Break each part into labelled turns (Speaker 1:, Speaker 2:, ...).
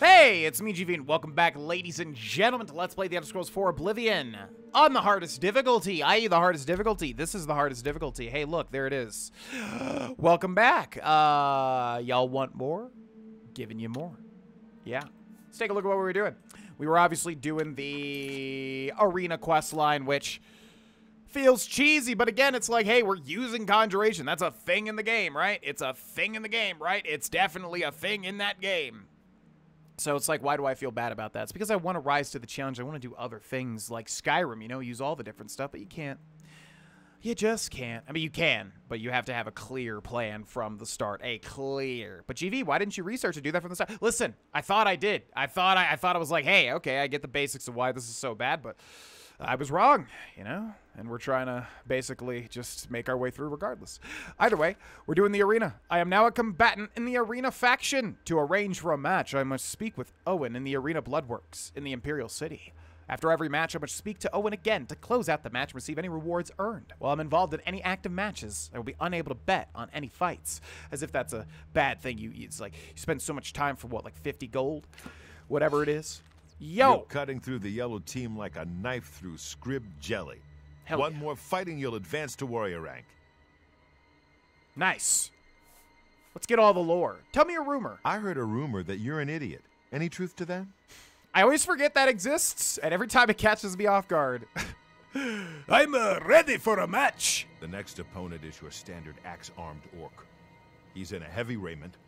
Speaker 1: Hey, it's me, GV, and welcome back, ladies and gentlemen, to Let's Play The Elder Scrolls 4 Oblivion. On the hardest difficulty, i.e. the hardest difficulty. This is the hardest difficulty. Hey, look, there it is. welcome back. Uh, y'all want more? Giving you more. Yeah. Let's take a look at what we were doing. We were obviously doing the arena quest line, which feels cheesy, but again, it's like, hey, we're using conjuration. That's a thing in the game, right? It's a thing in the game, right? It's definitely a thing in that game. So it's like, why do I feel bad about that? It's because I want to rise to the challenge. I want to do other things like Skyrim, you know, use all the different stuff, but you can't. You just can't. I mean, you can, but you have to have a clear plan from the start. A clear. But GV, why didn't you research and do that from the start? Listen, I thought I did. I thought I, I thought I was like, hey, okay, I get the basics of why this is so bad, but I was wrong, you know? And we're trying to basically just make our way through regardless. Either way, we're doing the arena. I am now a combatant in the arena faction. To arrange for a match, I must speak with Owen in the arena bloodworks in the Imperial City. After every match, I must speak to Owen again to close out the match and receive any rewards earned. While I'm involved in any active matches, I will be unable to bet on any fights. As if that's a bad thing. You, It's like you spend so much time for what, like 50 gold? Whatever it is. Yo!
Speaker 2: You're cutting through the yellow team like a knife through scrib jelly.
Speaker 1: Hell
Speaker 2: One
Speaker 1: yeah.
Speaker 2: more fighting, you'll advance to warrior rank.
Speaker 1: Nice. Let's get all the lore. Tell me a rumor.
Speaker 2: I heard a rumor that you're an idiot. Any truth to that?
Speaker 1: I always forget that exists, and every time it catches me off guard. I'm uh, ready for a match.
Speaker 2: The next opponent is your standard axe-armed orc. He's in a heavy raiment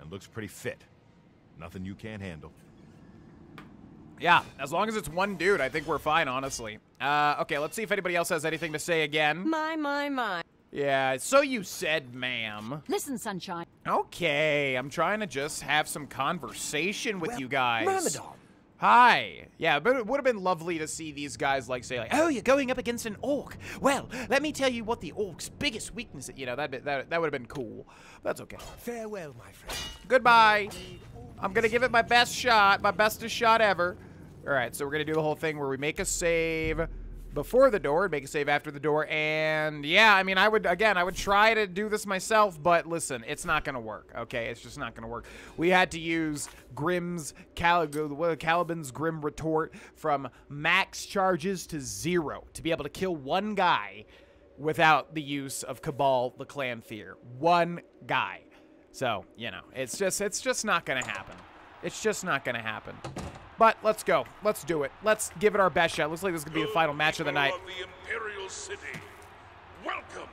Speaker 2: and looks pretty fit. Nothing you can't handle.
Speaker 1: Yeah, as long as it's one dude, I think we're fine, honestly. Uh, okay, let's see if anybody else has anything to say again.
Speaker 3: My, my, my.
Speaker 1: Yeah, so you said, ma'am.
Speaker 3: Listen, sunshine.
Speaker 1: Okay, I'm trying to just have some conversation with you guys.
Speaker 4: Myrmidon.
Speaker 1: Hi. Yeah, but it would have been lovely to see these guys like say like, "Oh, you're going up against an orc." Well, let me tell you what the orc's biggest weakness. Is. you know that that that would have been cool. That's okay.
Speaker 4: Farewell, my friend.
Speaker 1: Goodbye. I'm gonna give it my best shot, my bestest shot ever. All right, so we're gonna do the whole thing where we make a save before the door and make a save after the door. And yeah, I mean, I would again, I would try to do this myself, but listen, it's not gonna work. Okay, it's just not gonna work. We had to use Grimm's Cal- Calliben's Grim retort from max charges to zero to be able to kill one guy without the use of Cabal the Clannfear. One guy. So, you know, it's just it's just not gonna happen. It's just not gonna happen. But let's go. Let's do it. Let's give it our best shot. Looks like this is gonna be the final match of the night.
Speaker 5: People the Imperial City, welcome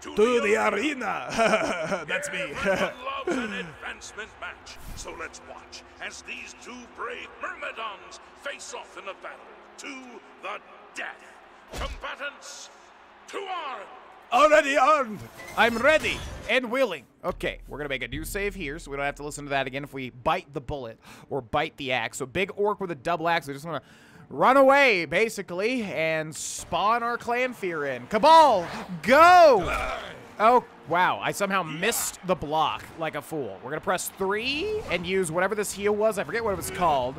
Speaker 5: to,
Speaker 4: To the arena. That's me.
Speaker 5: Loves an advancement match, so let's watch as these two brave Myrmidons face off in a battle to the death. Combatants, to arms!
Speaker 1: Already armed. I'm ready and willing. Okay, we're gonna make a new save here, so we don't have to listen to that again if we bite the bullet or bite the axe. So big orc with a double axe. We just wanna run away, basically, and spawn our Clannfear in. Cabal, go! Oh, wow. I somehow missed the block like a fool. We're gonna press three and use whatever this heal was. I forget what it was called.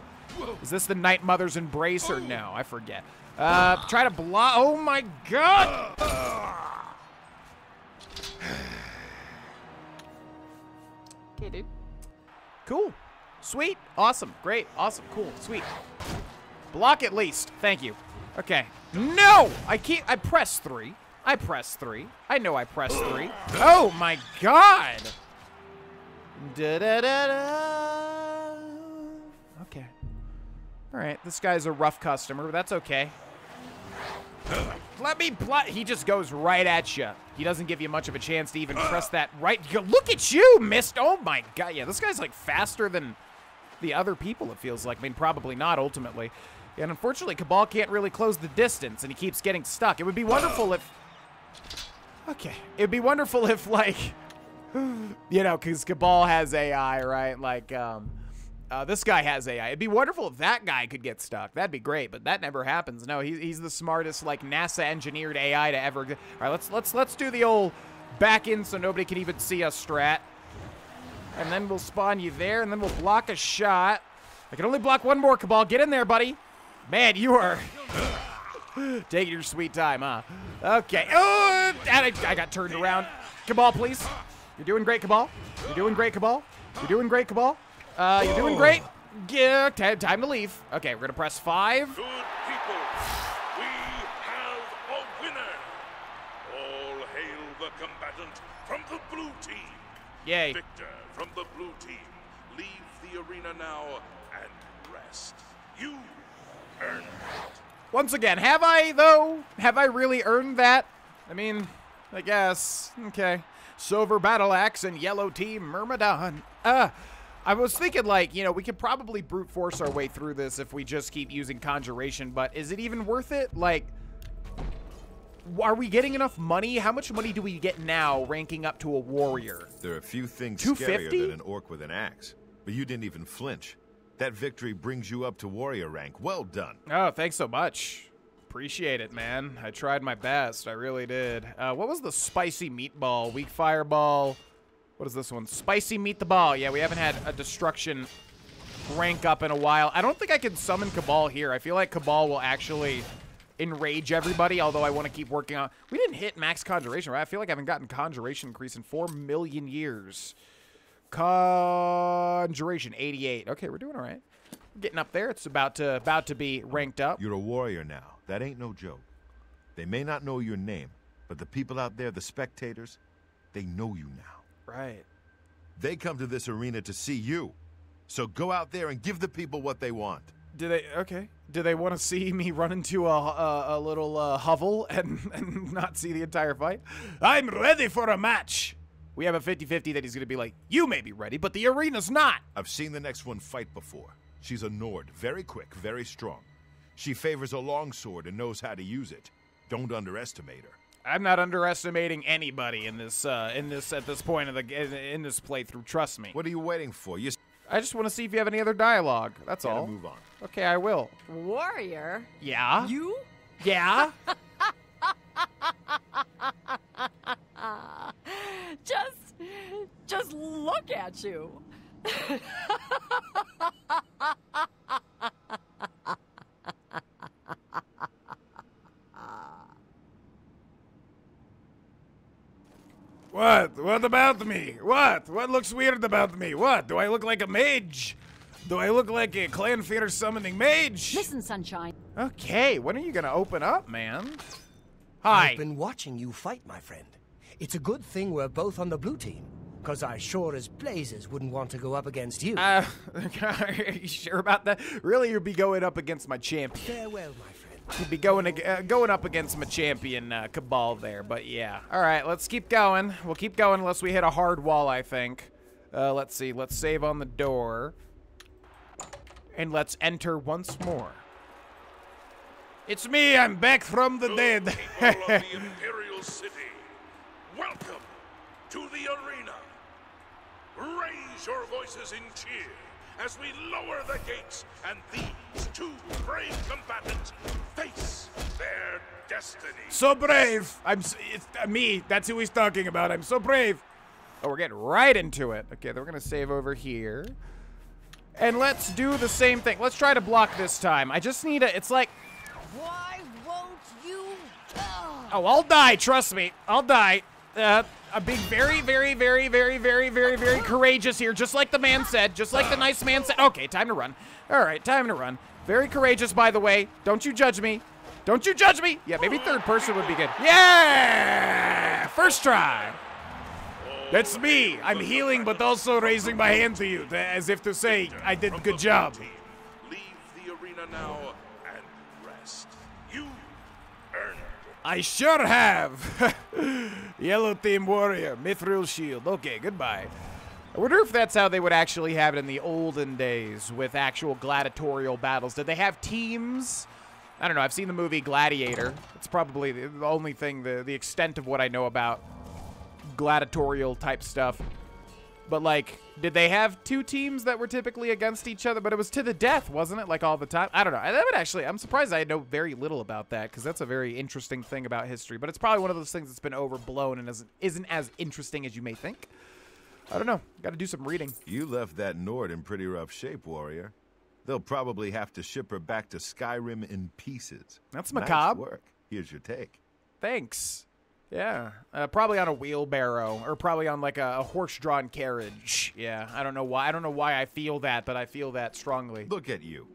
Speaker 1: Is this the Night Mother's Embrace or no? I forget. Uh, try to block. Oh my god!
Speaker 3: Okay, dude.
Speaker 1: Cool. Sweet. Awesome. Great. Awesome. Cool. Sweet. Block at least. Thank you. Okay. No! I can't. I press three. I press three. I know I press three. Oh my god! Da da da da. Okay. All right. This guy's a rough customer. but That's okay. Let me bl- He just goes right at you. He doesn't give you much of a chance to even press that right. Look at you, missed. Oh my god. Yeah, this guy's like faster than the other people, it feels like. I mean, probably not ultimately. And unfortunately, Cabal can't really close the distance and he keeps getting stuck. It would be wonderful if. Okay. It'd be wonderful if, like. You know, because Cabal has AI, right? Like, um. Uh, this guy has AI. It'd be wonderful if that guy could get stuck. That'd be great, but that never happens. No, he's, he's the smartest, like NASA engineered AI to ever. All right, let's let's let's do the old back in so nobody can even see us strat, and then we'll spawn you there, and then we'll block a shot. I can only block one more, Cabal. Get in there, buddy. Man, you are taking your sweet time, huh? Okay. Oh, I, I got turned around. Cabal, please. You're doing great, Cabal. You're doing great, Cabal. You're doing great, Cabal. Uh, you're doing great. Yeah, time to leave. Okay, we're gonna press five.
Speaker 5: Good people, we have a winner. All hail the combatant from the blue team.
Speaker 1: Yay.
Speaker 5: Victor from the blue team, leave the arena now and rest. You earned it.
Speaker 1: Once again, have I though? Have I really earned that? I mean, I guess. Okay. Silver Battle Axe and Yellow Team Myrmidon. Uh, I was thinking like, you know, we could probably brute force our way through this if we just keep using Conjuration, but is it even worth it? Like, are we getting enough money? How much money do we get now ranking up to a warrior?
Speaker 2: There are a few things
Speaker 1: 250?
Speaker 2: scarier than an orc with an axe. But you didn't even flinch. That victory brings you up to warrior rank. Well done.
Speaker 1: Oh, thanks so much. Appreciate it, man. I tried my best. I really did. Uh, what was the spicy meatball? Weak fireball. What is this one? Spicy meat the ball. Yeah, we haven't had a destruction rank up in a while. I don't think I can summon Cabal here. I feel like Cabal will actually enrage everybody, although I want to keep working on... We didn't hit max conjuration, right? I feel like I haven't gotten conjuration increase in 4 million years. Conjuration, 88. Okay, we're doing all right. Getting up there. It's about to about to be ranked up.
Speaker 2: You're a warrior now. That ain't no joke. They may not know your name, but the people out there, the spectators, they know you now.
Speaker 1: Right.
Speaker 2: They come to this arena to see you. So go out there and give the people what they want.
Speaker 1: Do they? Okay. Do they want to see me run into a a, a little uh, hovel and, and not see the entire fight? I'm ready for a match. We have a 50-50 that he's going to be like, you may be ready, but the arena's not.
Speaker 2: I've seen the next one fight before. She's a Nord, very quick, very strong. She favors a longsword and knows how to use it. Don't underestimate her.
Speaker 1: I'm not underestimating anybody in this uh, in this at this point of the in, in this playthrough. Trust me.
Speaker 2: What are you waiting for? You
Speaker 1: I just want to see if you have any other dialogue. That's
Speaker 2: gotta
Speaker 1: all.
Speaker 2: move on.
Speaker 1: Okay, I will.
Speaker 3: Warrior?
Speaker 1: Yeah.
Speaker 3: You?
Speaker 1: Yeah.
Speaker 3: Just, just look at you.
Speaker 4: What? What about me? What? What looks weird about me? What? Do I look like a mage? Do I look like a Clannfear summoning mage?
Speaker 3: Listen, Sunshine.
Speaker 1: okay. When are you gonna open up, man? Hi.
Speaker 6: I've been watching you fight, my friend. It's a good thing we're both on the blue team, because I sure as blazes wouldn't want to go up against you.
Speaker 1: Uh, are you sure about that? Really, you'd be going up against my champion.
Speaker 6: Farewell, my
Speaker 1: You'd be going uh, going up against my champion uh, Cabal there, but yeah. All right, let's keep going. We'll keep going unless we hit a hard wall, I think. Uh, let's see. Let's save on the door, and let's enter once more.
Speaker 4: It's me. I'm back from the
Speaker 5: Good
Speaker 4: dead.
Speaker 5: of the Imperial City, welcome to the arena. Raise your voices in cheer as we lower the gates and these two brave combatants face their destiny.
Speaker 4: so brave. I'm. s- It's uh, me. That's who he's talking about. I'm so brave.
Speaker 1: Oh, we're getting right into it. Okay, then we're gonna save over here, and let's do the same thing. Let's try to block this time. I just need a. It's like
Speaker 3: Why won't you? Ugh.
Speaker 1: Oh, I'll die. Trust me. I'll die. Uh, I'm being very, very, very, very, very, very, very courageous here, just like the man said, just like the nice man said. Okay, time to run. All right, time to run. Very courageous, by the way. Don't you judge me. Don't you judge me. Yeah, maybe third person would be good.
Speaker 4: Yeah! First try. That's me. I'm healing, but also raising my hand to you, as if to say I did
Speaker 5: From
Speaker 4: good job.
Speaker 5: Leave the arena now and rest.
Speaker 4: I sure have. Yellow Team Warrior, Mithril Shield. Okay, goodbye.
Speaker 1: I wonder if that's how they would actually have it in the olden days with actual gladiatorial battles. Did they have teams? I don't know. I've seen the movie Gladiator. It's probably the only thing, the, the extent of what I know about gladiatorial type stuff. But, like, did they have two teams that were typically against each other? But it was to the death, wasn't it? Like, all the time? I don't know. That would actually, I'm surprised I know very little about that because that's a very interesting thing about history. But it's probably one of those things that's been overblown and isn't, isn't as interesting as you may think. I don't know. Got to do some reading.
Speaker 2: You left that Nord in pretty rough shape, warrior. They'll probably have to ship her back to Skyrim in pieces.
Speaker 1: That's
Speaker 2: Nice
Speaker 1: macabre.
Speaker 2: work. Here's your take.
Speaker 1: Thanks. Yeah, uh, probably on a wheelbarrow or probably on like a, a horse-drawn carriage. Yeah, I don't know why. I don't know why I feel that, but I feel that strongly.
Speaker 2: Look at you.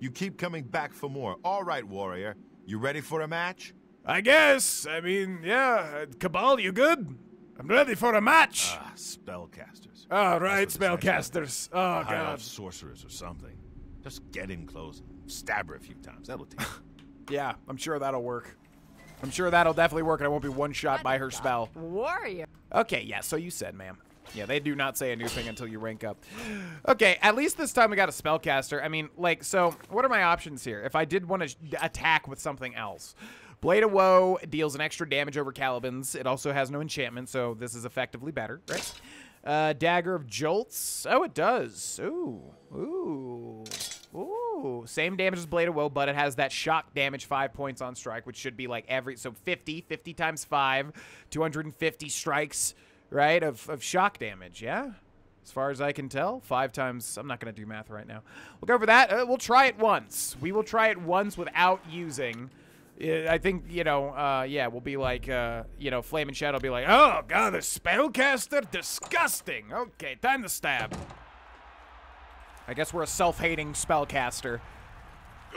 Speaker 2: You keep coming back for more. All right, warrior. You ready for a match?
Speaker 4: I guess. I mean, yeah. Cabal, you good? I'm ready for a match.
Speaker 2: Ah, spellcasters.
Speaker 4: All right,
Speaker 2: That's what
Speaker 4: spellcasters. Oh,
Speaker 2: High
Speaker 4: God.
Speaker 2: elf sorcerers or something. Just get in close stab her a few times. That'll teach. her.
Speaker 1: Yeah, I'm sure that'll work. I'm sure that'll definitely work, and I won't be one shot by her spell.
Speaker 3: Warrior.
Speaker 1: Okay, yeah, so you said, ma'am. Yeah, they do not say a new thing until you rank up. Okay, at least this time we got a spellcaster. I mean, like, so what are my options here? If I did want to attack with something else. Blade of Woe deals an extra damage over Calliben's. It also has no enchantment, so this is effectively better, right? Uh, Dagger of Jolts. Oh, it does. Ooh. Ooh. Ooh. Same damage as Blade of Woe, but it has that shock damage, five points on strike, which should be like every, so 50, 50 times five, 250 strikes, right, of, of shock damage, yeah? As far as I can tell, five times, I'm not going to do math right now. We'll go for that. Uh, we'll try it once. We will try it once without using. uh, I think, you know, uh, yeah, we'll be like, uh, you know, Flame-in-Shadow will be like, oh, God, the spellcaster? Disgusting. Okay, time to stab. I guess we're a self-hating spellcaster.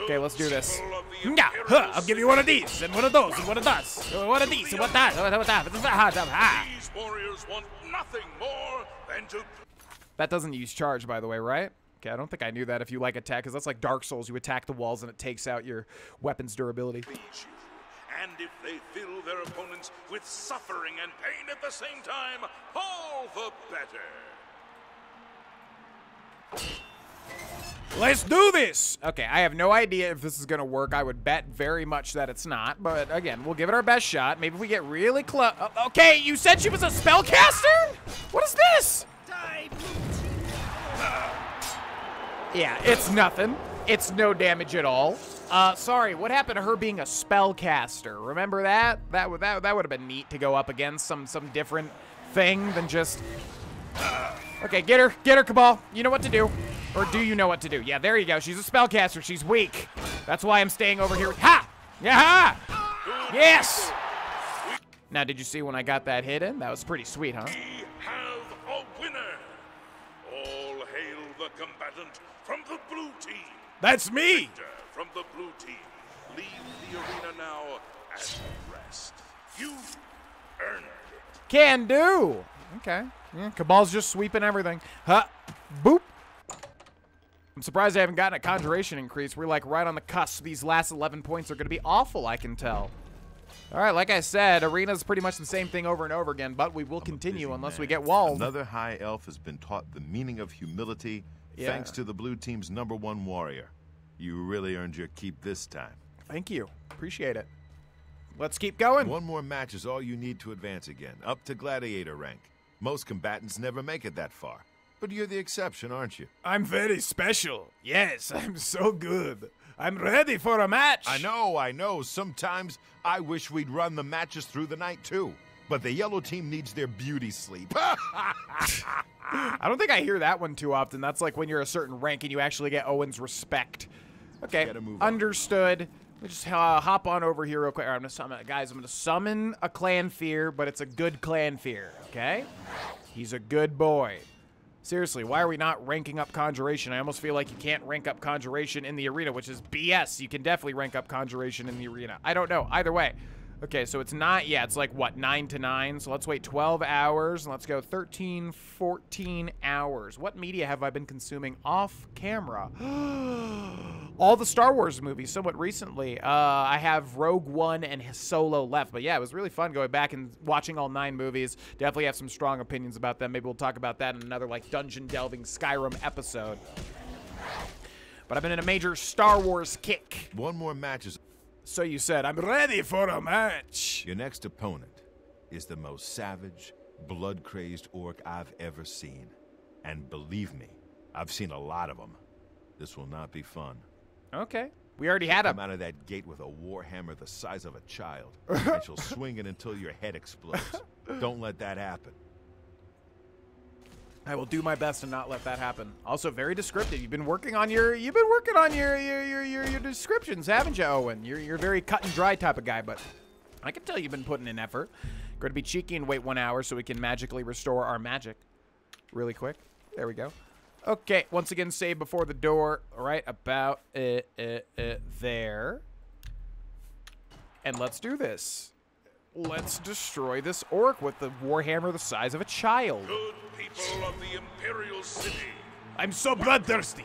Speaker 1: Okay, let's do this.
Speaker 5: People of the
Speaker 1: Yeah, huh, I'll give you one of these, and one of those, and one of those, and one of these, and what that, what that, what that, what that.
Speaker 5: These warriors want nothing more than to
Speaker 1: That doesn't use charge, by the way, right? Okay, I don't think I knew that if you like attack, because that's like Dark Souls. You attack the walls and it takes out your weapon's durability.
Speaker 5: And if they fill their opponents with suffering and pain at the same time, all the better.
Speaker 1: Let's do this! Okay, I have no idea if this is gonna work. I would bet very much that it's not, but again, we'll give it our best shot. Maybe we get really close. okay, you said she was a spellcaster? What is this? Yeah, it's nothing. It's no damage at all. Uh, sorry, what happened to her being a spellcaster? Remember that? That would that, that would have been neat to go up against some some different thing than just. Okay, get her, get her, Cabal. You know what to do. Or do you know what to do? Yeah, there you go. She's a spellcaster. She's weak. That's why I'm staying over here. Ha! Yeah! Yes! Now, did you see when I got that hit in? That was pretty sweet, huh?
Speaker 5: We have a winner. All hail the combatant from the blue team.
Speaker 4: That's me.
Speaker 5: Victor from the blue team. Leave the arena now and rest. You earned it.
Speaker 1: Can do. Okay. Yeah, Cabal's just sweeping everything. Huh. Boop. I'm surprised I haven't gotten a conjuration increase. We're like right on the cusp. These last 11 points are going to be awful, I can tell. All right, like I said, arena's pretty much the same thing over and over again, but we will continue unless
Speaker 2: man.
Speaker 1: we get walled.
Speaker 2: Another high elf has been taught the meaning of humility
Speaker 1: Yeah.
Speaker 2: thanks to the blue team's number one warrior. You really earned your keep this time.
Speaker 1: Thank you. Appreciate it. Let's keep going.
Speaker 2: One more match is all you need to advance again, up to gladiator rank. Most combatants never make it that far. But you're the exception, aren't you?
Speaker 4: I'm very special. Yes, I'm so good. I'm ready for a match.
Speaker 2: I know, I know. Sometimes I wish we'd run the matches through the night too. But the yellow team needs their beauty sleep.
Speaker 1: I don't think I hear that one too often. That's like when you're a certain rank and you actually get Owen's respect. Okay,
Speaker 2: on.
Speaker 1: understood. Let me just uh, hop on over here real quick. Right, I'm gonna summon, guys. I'm gonna summon a Clannfear, but it's a good Clannfear. Okay, he's a good boy. Seriously, why are we not ranking up conjuration? I almost feel like you can't rank up conjuration in the arena, which is BS. You can definitely rank up conjuration in the arena. I don't know. Either way. Okay, so it's not, yeah, it's like what, 9 to 9? So let's wait 12 hours and let's go 13, 14 hours. What media have I been consuming off camera? All the Star Wars movies somewhat recently. Uh, I have Rogue One and Solo left. But yeah, it was really fun going back and watching all nine movies. Definitely have some strong opinions about them. Maybe we'll talk about that in another like dungeon delving Skyrim episode. But I've been in a major Star Wars kick.
Speaker 2: One more match is.
Speaker 1: So you said, I'm
Speaker 4: ready for a match.
Speaker 2: Your next opponent is the most savage, blood crazed orc I've ever seen. And believe me, I've seen a lot of them. This will not be fun.
Speaker 1: Okay. We already had
Speaker 2: Come
Speaker 1: him.
Speaker 2: out of that gate with a warhammer the size of a child, and she'll swing it until your head explodes. Don't let that happen.
Speaker 1: I will do my best to not let that happen. Also, very descriptive. You've been working on your you've been working on your your your your, your descriptions, haven't you, Owen? You're you're very cut and dry type of guy, but I can tell you've been putting in effort. Going to be cheeky and wait one hour so we can magically restore our magic really quick. There we go. Okay, once again, save before the door. Right about it, uh, uh, there. And let's do this. Let's destroy this orc with the warhammer the size of a child.
Speaker 5: Good people of the Imperial City.
Speaker 4: I'm so bloodthirsty.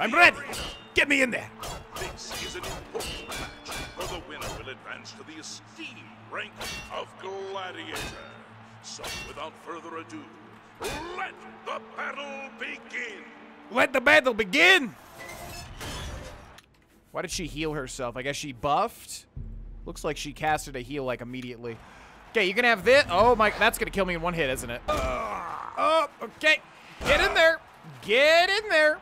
Speaker 4: I'm ready.
Speaker 5: arena.
Speaker 4: Get me in there.
Speaker 5: This is an important match, for the winner will advance to the esteemed rank of Gladiator. So, without further ado, let the battle begin!
Speaker 4: Let the battle begin.
Speaker 1: Why did she heal herself? I guess she buffed. Looks like she casted a heal like immediately. Okay, you can have this. Oh my, that's gonna kill me in one hit, isn't it? Oh, okay. Get in there. Get in there.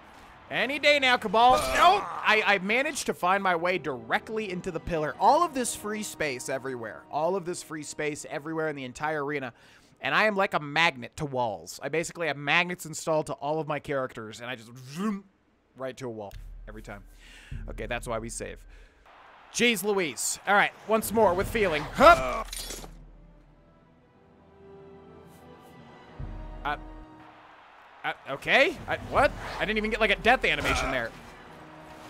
Speaker 1: Any day now, Cabal. No, I, I managed to find my way directly into the pillar. All of this free space everywhere. All of this free space everywhere in the entire arena. And I am like a magnet to walls. I basically have magnets installed to all of my characters, and I just zoom right to a wall every time. Okay, that's why we save. Jeez Louise. All right, once more with feeling. Hup. Uh, uh, okay. I, what? I didn't even get like a death animation there.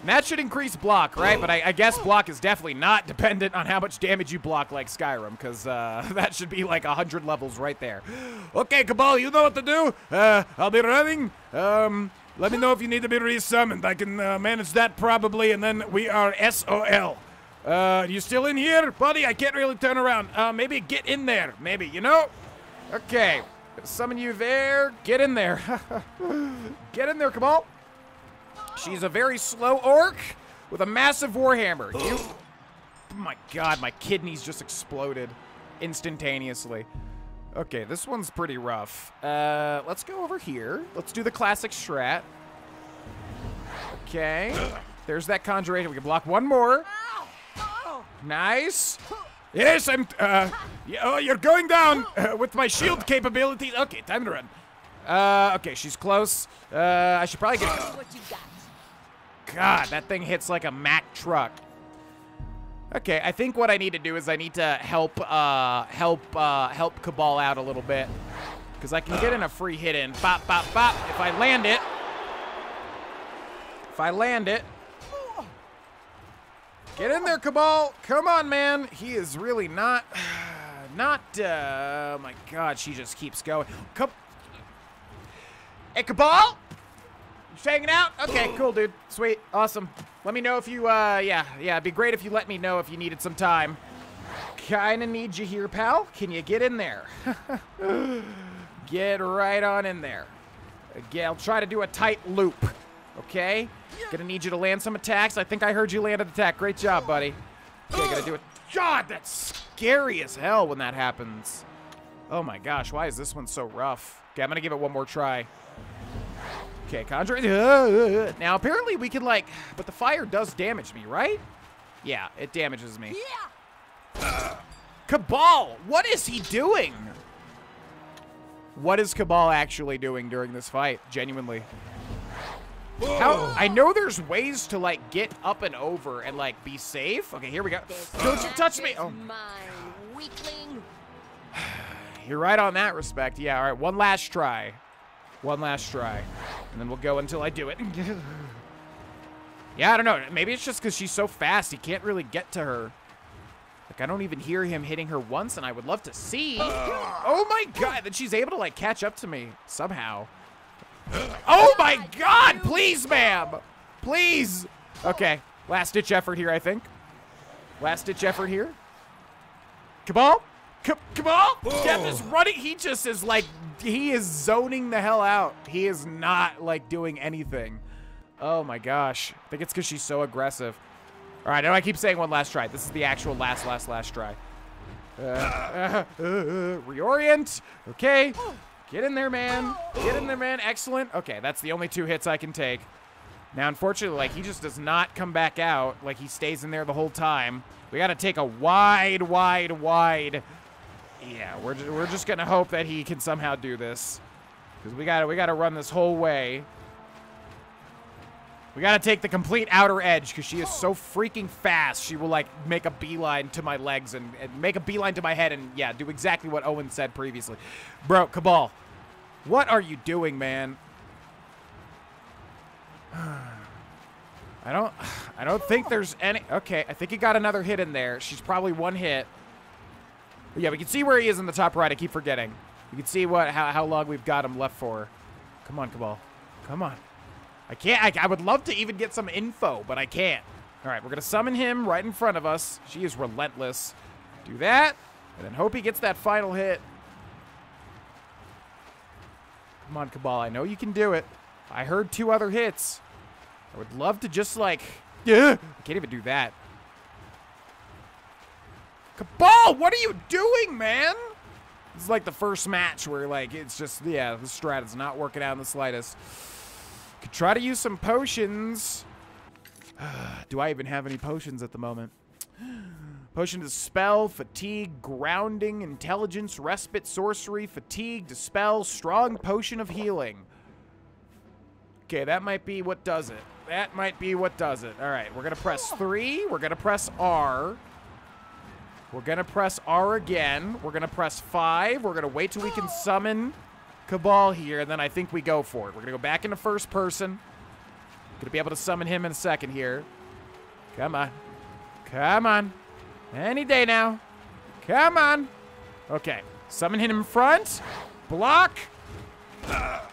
Speaker 1: That should increase block, right? But I, I guess block is definitely not dependent on how much damage you block like Skyrim, because uh, that should be like 100 levels right there.
Speaker 4: Okay, Cabal, you know what to do. Uh, I'll be running. Um, let me know if you need to be resummoned. I can uh, manage that probably, and then we are SOL. Uh, you still in here, buddy? I can't really turn around. Uh, maybe get in there. Maybe, you know?
Speaker 1: Okay. Summon you there. Get in there. Get in there, Cabal. She's a very slow orc with a massive warhammer. You. Oh my god, my kidneys just exploded instantaneously. Okay, this one's pretty rough. Uh, let's go over here. Let's do the classic strat. Okay. There's that conjuration. We can block one more. Nice.
Speaker 4: Yes, I'm. Uh, oh, you're going down uh, with my shield capability. Okay, time to run.
Speaker 1: Uh, okay, she's close. Uh, I should probably get.
Speaker 3: What you got?
Speaker 1: God, that thing hits like a Mack truck. Okay, I think what I need to do is I need to help, uh, help, uh, help Cabal out a little bit. Because I can get in a free hit in. Bop, bop, bop. If I land it. If I land it. Get in there, Cabal. Come on, man. He is really not, not, uh, oh my God, she just keeps going. Come. Hey, Cabal? Just hanging out? Okay, cool, dude. Sweet. Awesome. Let me know if you, uh, yeah, yeah, it'd be great if you let me know if you needed some time. Kinda need you here, pal. Can you get in there? get right on in there. Again, I'll try to do a tight loop, okay? Gonna need you to land some attacks. I think I heard you land an attack. Great job, buddy. Okay, gotta do it. God, that's scary as hell when that happens. Oh my gosh, why is this one so rough? Okay, I'm gonna give it one more try. Okay, conjuring. Now, apparently we can, like, but the fire does damage me, right? Yeah, it damages me.
Speaker 3: Yeah.
Speaker 1: Cabal, what is he doing? What is Cabal actually doing during this fight? Genuinely. How, I know there's ways to, like, get up and over and, like, be safe. Okay, here we go. Don't you touch me. Oh,
Speaker 3: mine, weakling.
Speaker 1: you're right on that respect. Yeah, all right, one last try. One last try. And then we'll go until I do it. yeah, I don't know. Maybe it's just because she's so fast, he can't really get to her. Like, I don't even hear him hitting her once, and I would love to see. Uh. oh my god, that she's able to, like, catch up to me somehow. Oh my god, please, ma'am. Please. Okay, last ditch effort here, I think. Last ditch effort here. Cabal? Ca- Cabal? Death is running. He just is like, he is zoning the hell out. He is not like doing anything. Oh my gosh. I think it's because she's so aggressive. All right, now I keep saying one last try. This is the actual last, last, last try. Uh, uh, uh, uh, reorient. Okay. Get in there, man. Get in there, man. Excellent. Okay, that's the only two hits I can take. Now, unfortunately, like, he just does not come back out. Like, he stays in there the whole time. We got to take a wide, wide, wide. Yeah, we're, we're just going to hope that he can somehow do this. Because we got to we gotta run this whole way. We gotta take the complete outer edge because she is so freaking fast. She will like make a beeline to my legs and, and make a beeline to my head and yeah, do exactly what Owen said previously. Bro, Cabal, what are you doing, man? I don't I don't think there's any okay, I think he got another hit in there. She's probably one hit. But yeah, we can see where he is in the top right. I keep forgetting. You can see what how, how long we've got him left for. Come on, Cabal. Come on. I can't. I, I would love to even get some info, but I can't. All right, we're going to summon him right in front of us. She is relentless. Do that, and then hope he gets that final hit. Come on, Cabal. I know you can do it. I heard two other hits. I would love to just, like... Yeah, I can't even do that. Cabal, what are you doing, man? This is like the first match where, like, it's just, yeah, the strat is not working out in the slightest. Could try to use some potions. Do I even have any potions at the moment? Potion to spell, fatigue, grounding, intelligence, respite, sorcery, fatigue, dispel, strong potion of healing. Okay, that might be what does it. That might be what does it. All right, we're going to press 3. We're going to press R. We're going to press R again. We're going to press 5. We're going to wait till we can summon Cabal here, and then I think we go for it. We're going to go back into first person. Going to be able to summon him in a second here. Come on. Come on. Any day now. Come on. Okay. Summon hit him in front. Block. Block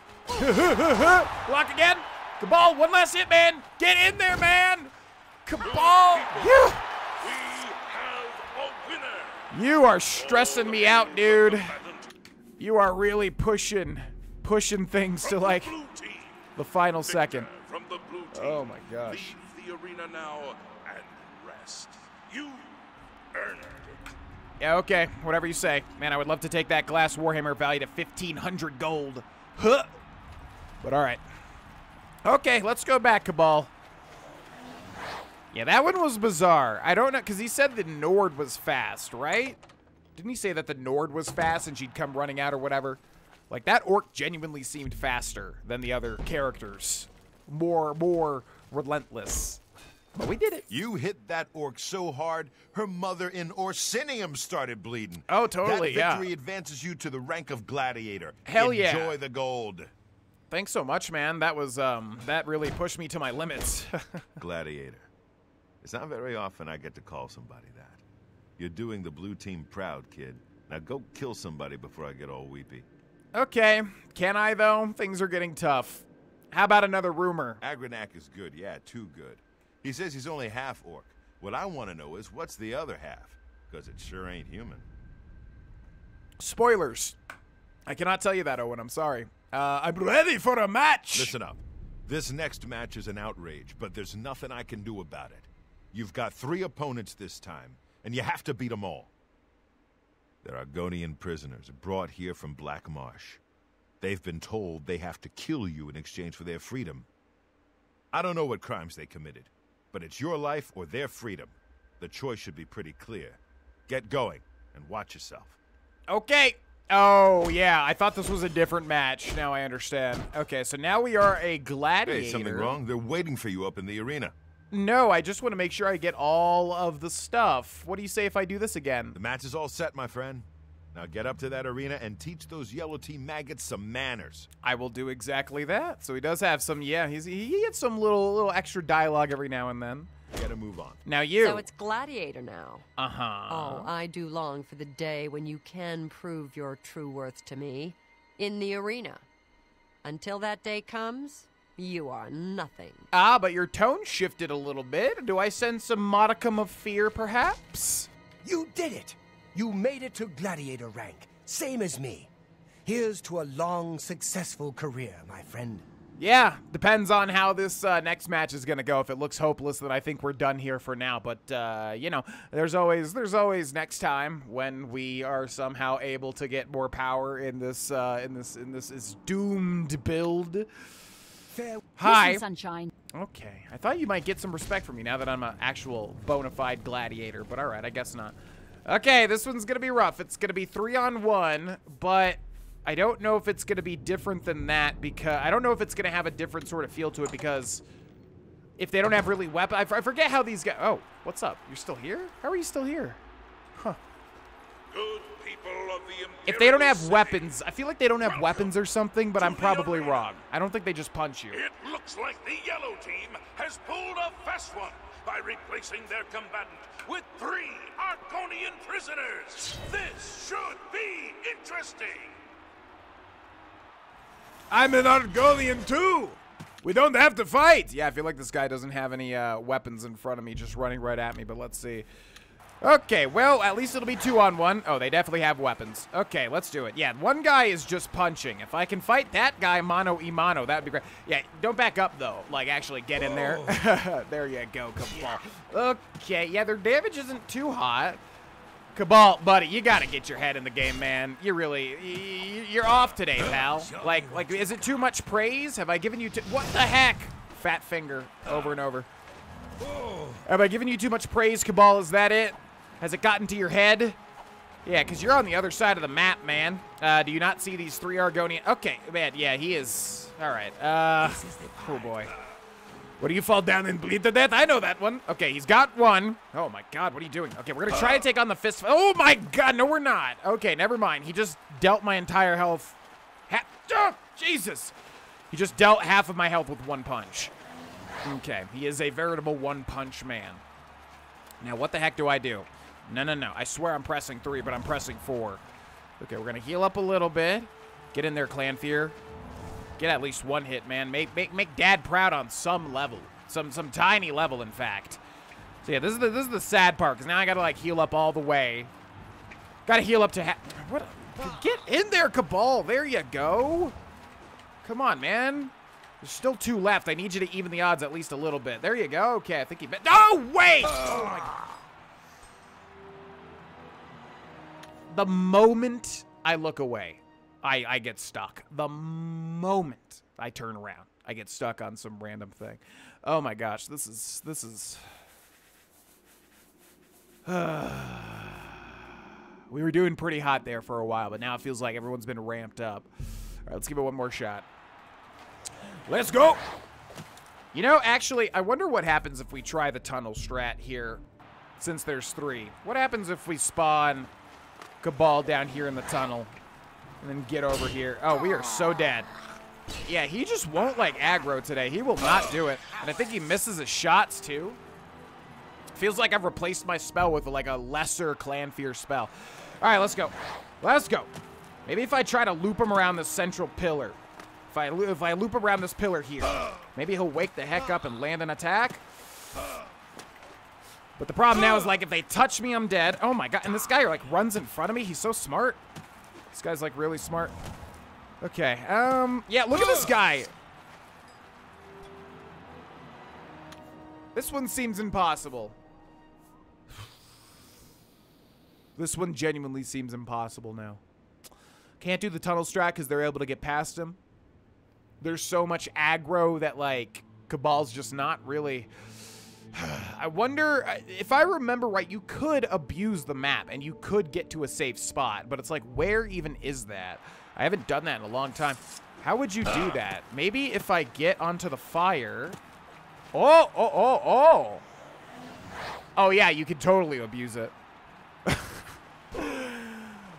Speaker 1: again. Cabal, one last hit, man. Get in there, man. Cabal. You,
Speaker 5: We have a winner.
Speaker 1: you are stressing me out, dude. You are really pushing, pushing things to like the final second.
Speaker 5: From the blue oh team.
Speaker 1: Oh my gosh.
Speaker 5: Leave the arena now and rest. You it.
Speaker 1: Yeah, okay, whatever you say. Man, I would love to take that glass Warhammer valued at 1500 gold. Huh. But all right. Okay, let's go back, Cabal. Yeah, that one was bizarre. I don't know, because he said the Nord was fast, right? Didn't he say that the Nord was fast and she'd come running out or whatever? Like, that orc genuinely seemed faster than the other characters. More, more relentless. But we did it.
Speaker 2: You hit that orc so hard, her mother in Orsinium started bleeding.
Speaker 1: Oh, totally,
Speaker 2: That
Speaker 1: yeah.
Speaker 2: victory advances you to the rank of gladiator.
Speaker 1: Hell yeah.
Speaker 2: Enjoy the gold.
Speaker 1: Thanks so much, man. That was, um, that really pushed me to my limits.
Speaker 2: Gladiator. It's not very often I get to call somebody that. You're doing the blue team proud, kid. Now go kill somebody before I get all weepy.
Speaker 1: Okay, can I though? Things are getting tough. How about another rumor?
Speaker 2: Agronak is good, yeah, too good. He says he's only half orc. What I want to know is what's the other half? Because it sure ain't human.
Speaker 1: Spoilers. I cannot tell you that, Owen. I'm sorry. Uh, I'm ready for a match.
Speaker 2: Listen up. This next match is an outrage, but there's nothing I can do about it. You've got three opponents this time, and you have to beat them all. They're Argonian prisoners brought here from Black Marsh. They've been told they have to kill you in exchange for their freedom. I don't know what crimes they committed, but it's your life or their freedom. The choice should be pretty clear. Get going and watch yourself.
Speaker 1: Okay. Oh, yeah. I thought this was a different match. Now I understand. Okay, so now we are a gladiator.
Speaker 2: Hey, something wrong? They're waiting for you up in the arena.
Speaker 1: No, I just want to make sure I get all of the stuff. What do you say if I do this again?
Speaker 2: The match is all set, my friend. Now get up to that arena and teach those yellow team maggots some manners.
Speaker 1: I will do exactly that. So he does have some, yeah, he's, he gets some little little extra dialogue every now and then.
Speaker 2: Gotta move on.
Speaker 1: Now you.
Speaker 3: So it's Gladiator now.
Speaker 1: uh-huh.
Speaker 3: Oh, I do long for the day when you can prove your true worth to me in the arena. Until that day comes, you are nothing.
Speaker 1: Ah, but your tone shifted a little bit. Do I sense some modicum of fear, perhaps?
Speaker 6: You did it! You made it to gladiator rank, same as me. Here's to a long, successful career, my friend.
Speaker 1: Yeah, depends on how this uh, next match is gonna go. If it looks hopeless, then I think we're done here for now. But uh, you know, there's always there's always next time when we are somehow able to get more power in this uh, in this in this is doomed build.
Speaker 6: Fair.
Speaker 1: Hi.
Speaker 7: sunshine.
Speaker 1: Okay, I thought you might get some respect from me now that I'm an actual bona fide gladiator, but all right, I guess not. Okay, this one's gonna be rough. It's gonna be three on one, but I don't know if it's gonna be different than that because I don't know if it's gonna have a different sort of feel to it because if they don't have really weapon, I, f- I forget how these guys. Oh, what's up? You're still here? How are you still here?
Speaker 5: Good people of the
Speaker 1: If they don't have weapons, I feel like they don't have weapons or something, but I'm probably wrong. I don't think they just punch you.
Speaker 5: It looks like the yellow team has pulled a fast one by replacing their combatant with three Argonian prisoners. This should be interesting.
Speaker 4: I'm an Argonian too. We don't have to fight.
Speaker 1: Yeah, I feel like this guy doesn't have any uh, weapons in front of me, just running right at me. But let's see. Okay, well, at least it'll be two on one. Oh, they definitely have weapons. Okay, let's do it. Yeah, one guy is just punching. If I can fight that guy mano y mano, that'd be great. Yeah, don't back up, though. Like, actually get in there. Oh. there you go, Cabal. Okay, yeah, their damage isn't too hot. Cabal, buddy, you gotta get your head in the game, man. You really, you're off today, pal. Like, like, is it too much praise? Have I given you too, what the heck? Fat finger, over and over. Oh. Have I given you too much praise, Cabal? Is that it? Has it gotten to your head? Yeah, because you're on the other side of the map, man. Uh, do you not see these three Argonian? Okay, man, yeah, he is. All right. Uh, oh, boy. What do you fall down and bleed to death? I know that one. Okay, he's got one. Oh, my God, what are you doing? Okay, we're going to try to take on the fist. Oh, my God, no, we're not. Okay, never mind. He just dealt my entire health. Ha oh, Jesus. He just dealt half of my health with one punch. Okay, he is a veritable one-punch man. Now, what the heck do I do? No, no, no. I swear I'm pressing three, but I'm pressing four. Okay, we're going to heal up a little bit. Get in there, Clannfear. Get at least one hit, man. Make, make, make Dad proud on some level. Some, some tiny level, in fact. So, yeah, this is the, this is the sad part, because now I got to, like, heal up all the way. Got to heal up to... Ha what? Get in there, Cabal. There you go. Come on, man. There's still two left. I need you to even the odds at least a little bit. There you go. Okay, I think he. No, wait! Oh my The moment I look away, I, I get stuck. The moment I turn around, I get stuck on some random thing. Oh my gosh, this is this is. we were doing pretty hot there for a while, but now it feels like everyone's been ramped up. All right, let's give it one more shot.
Speaker 4: Let's go.
Speaker 1: You know, actually, I wonder what happens if we try the tunnel strat here, since there's three. What happens if we spawn Cabal down here in the tunnel, and then get over here? Oh, we are so dead. Yeah, he just won't, like, aggro today. He will not do it. And I think he misses his shots, too. Feels like I've replaced my spell with, like, a lesser Clannfear spell. All right, let's go. Let's go. Maybe if I try to loop him around the central pillar. If I, if I loop around this pillar here, maybe he'll wake the heck up and land an attack. But the problem now is like if they touch me, I'm dead. Oh my god! And this guy like runs in front of me. He's so smart. This guy's like really smart. Okay. Um. Yeah. Look at this guy. This one seems impossible. This one genuinely seems impossible now. Can't do the tunnel strat because they're able to get past him there's so much aggro that like Cabal's just not really. I wonder uh, if I remember right. You could abuse the map and you could get to a safe spot, but it's like where even is that? I haven't done that in a long time. How would you do that? Maybe if I get onto the fire. Oh, oh, oh, oh. Oh yeah, you could totally abuse it.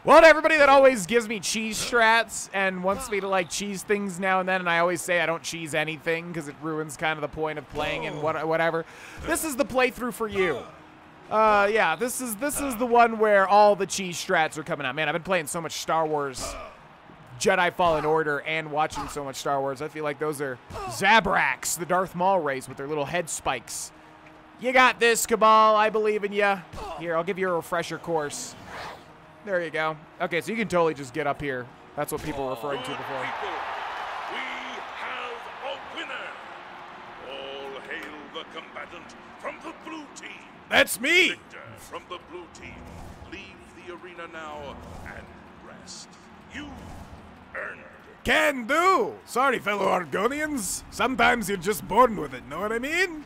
Speaker 1: Well, to everybody that always gives me cheese strats and wants me to like cheese things now and then, and I always say I don't cheese anything because it ruins kind of the point of playing and what, whatever. This is the playthrough for you. Uh, yeah, this is this is the one where all the cheese strats are coming out. Man, I've been playing so much Star Wars, Jedi Fallen Order, and watching so much Star Wars. I feel like those are Zabraks, the Darth Maul race with their little head spikes. You got this, Cabal. I believe in you. Here, I'll give you a refresher course. There you go. Okay, so you can totally just get up here. That's what people were referring to before.
Speaker 5: people, we have a winner. All hail the combatant from the blue team.
Speaker 4: That's me.
Speaker 5: Victor from the blue team. Leave the arena now and rest. You earned it.
Speaker 4: Can do. Sorry, fellow Argonians. Sometimes you're just born with it. Know what I mean?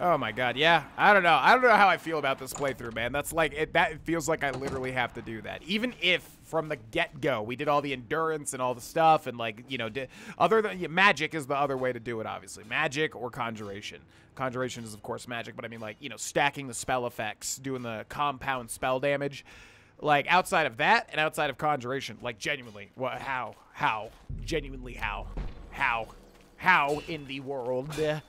Speaker 1: Oh my god, yeah. I don't know. I don't know how I feel about this playthrough, man. That's like it that feels like I literally have to do that. Even if from the get-go we did all the endurance and all the stuff and like, you know, other than yeah, magic is the other way to do it obviously. Magic or conjuration. Conjuration is of course magic, but I mean like, you know, stacking the spell effects, doing the compound spell damage. Like outside of that and outside of conjuration, like genuinely, what how? How? Genuinely how? How? How in the world? Uh,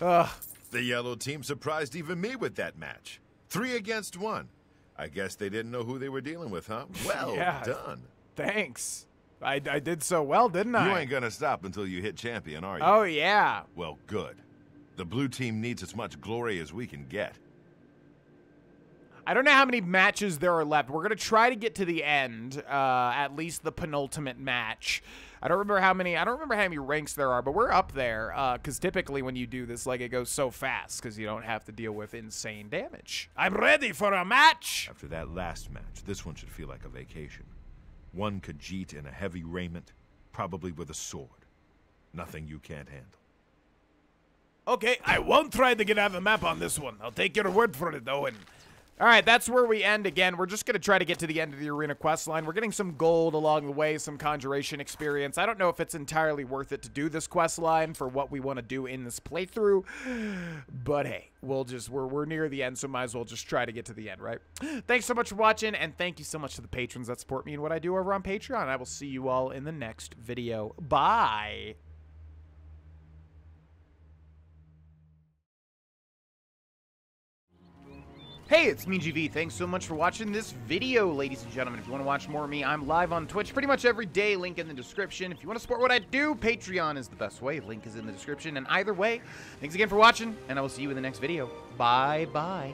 Speaker 1: ugh.
Speaker 2: The yellow team surprised even me with that match. Three against one. I guess they didn't know who they were dealing with, huh? Well
Speaker 1: Yeah.
Speaker 2: done.
Speaker 1: Thanks. I, I did so well, didn't I?
Speaker 2: You ain't gonna stop until you hit champion, are you?
Speaker 1: Oh, yeah.
Speaker 2: Well, good. The blue team needs as much glory as we can get.
Speaker 1: I don't know how many matches there are left. We're going to try to get to the end, uh, at least the penultimate match. I don't remember how many. I don't remember how many ranks there are, but we're up there. Uh, because typically when you do this, like it goes so fast because you don't have to deal with insane damage. I'm ready for a match.
Speaker 2: After that last match, this one should feel like a vacation. One Khajiit in a heavy raiment, probably with a sword. Nothing you can't handle.
Speaker 4: Okay, I won't try to get out of the map on this one. I'll take your word for it, Owyn.
Speaker 1: All right, that's where we end again. We're just going to try to get to the end of the arena quest line. We're getting some gold along the way, some conjuration experience. I don't know if it's entirely worth it to do this quest line for what we want to do in this playthrough, but hey, we'll just we're we're near the end, so might as well just try to get to the end, right? Thanks so much for watching, and thank you so much to the patrons that support me and what I do over on Patreon. I will see you all in the next video. Bye. Hey, it's me, GV. Thanks so much for watching this video, ladies and gentlemen. If you want to watch more of me, I'm live on Twitch pretty much every day. Link in the description. If you want to support what I do, Patreon is the best way. Link is in the description. And either way, thanks again for watching, and I will see you in the next video. Bye-bye.